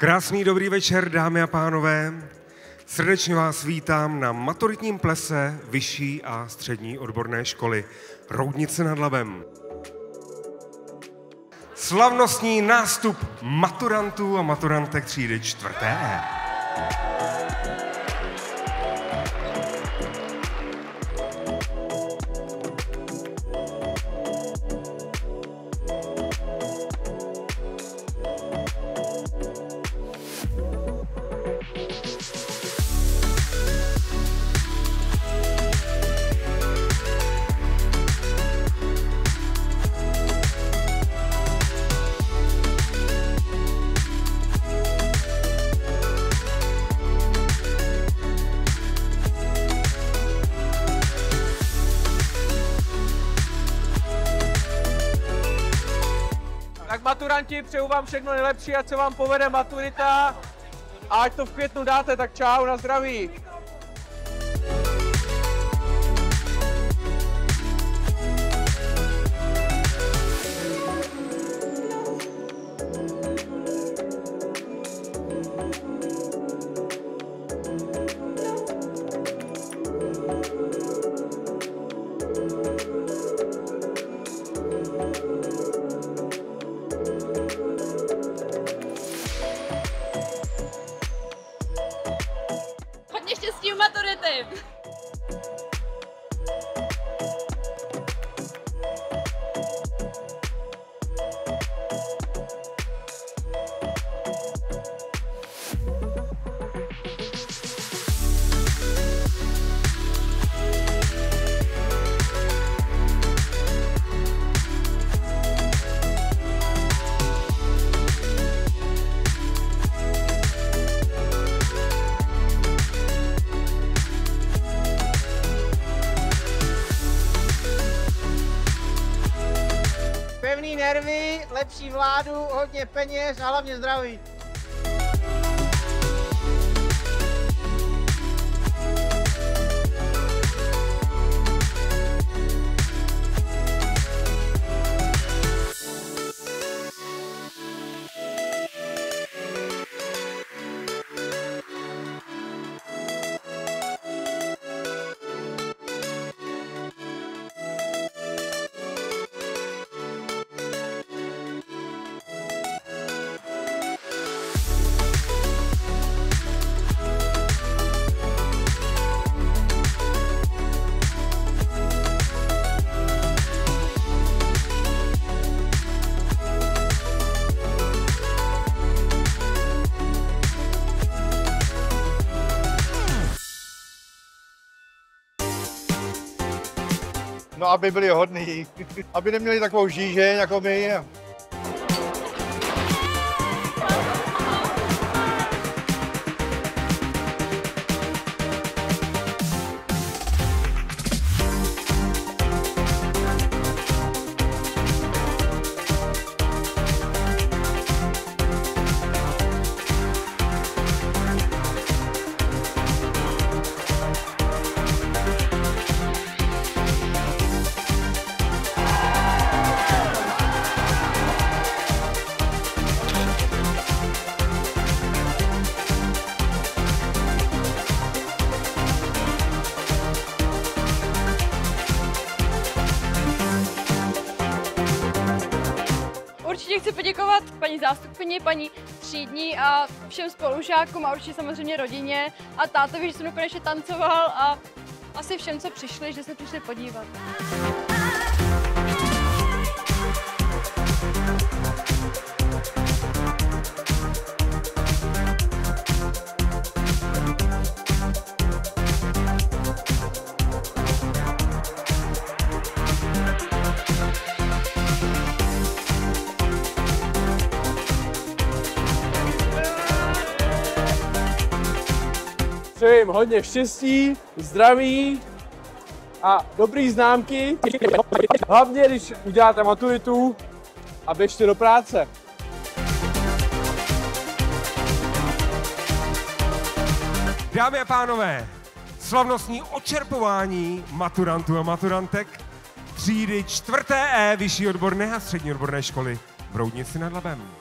Krásný dobrý večer, dámy a pánové. Srdečně vás vítám na maturitním plese Vyšší a střední odborné školy Roudnice nad Labem. Slavnostní nástup maturantů a maturantek třídy čtvrté maturanti, přeju vám všechno nejlepší, ať se vám povede maturita a ať to v květnu dáte, tak čau, na zdraví. Вітаю! Nervy, lepší vládu, hodně peněz a hlavně zdraví. No, aby byli hodní, aby neměli takovou žížeň jako my. Určitě chci poděkovat paní zástupkyni, paní třídní a všem spolužákům a určitě samozřejmě rodině a tátovi, že se mnou konečně tancoval a asi všem, co přišli, že se přišli podívat. Přeji jim hodně štěstí, zdraví a dobrý známky. Hlavně, když uděláte maturitu a běžte do práce. Dámy a pánové, slavnostní očerpování maturantů a maturantek třídy čtvrté E Vyšší odborné a střední odborné školy v Roudnici nad Labem.